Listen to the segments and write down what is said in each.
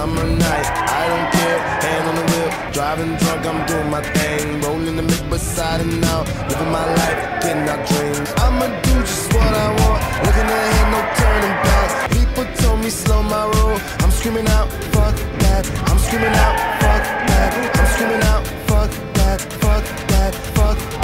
summer night, I don't care, hand on the wheel, driving drunk, I'm doing my thing, rolling the mid beside and out, living my life, getting our dreams. I'ma do just what I want, looking ahead, no turning back. People told me slow my roll, I'm screaming out, fuck that, I'm screaming out, fuck that, I'm screaming out, fuck that, fuck that, fuck that,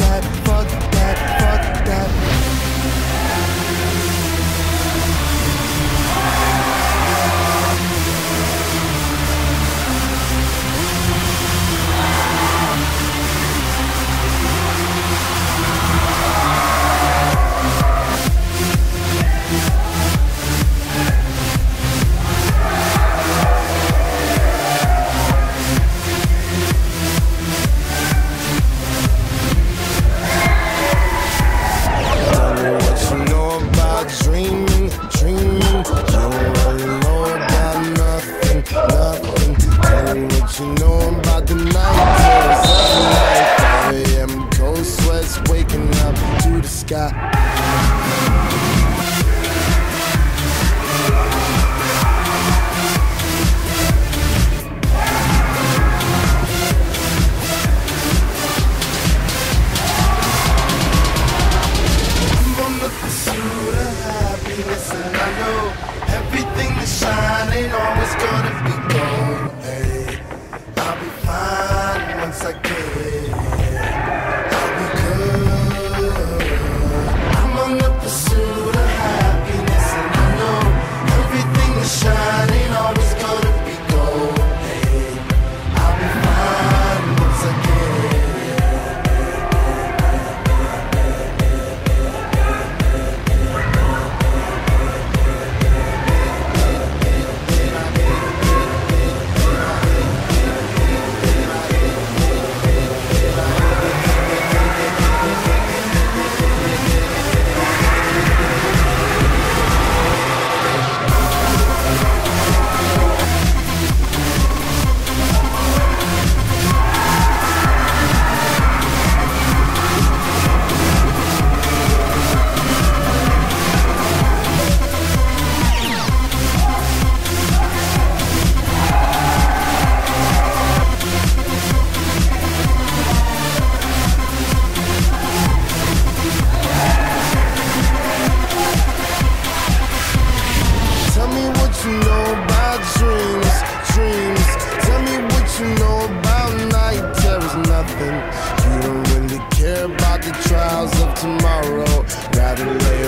What you know about the night life. 4 a.m. cold sweats waking up to the sky. tomorrow. Rather lay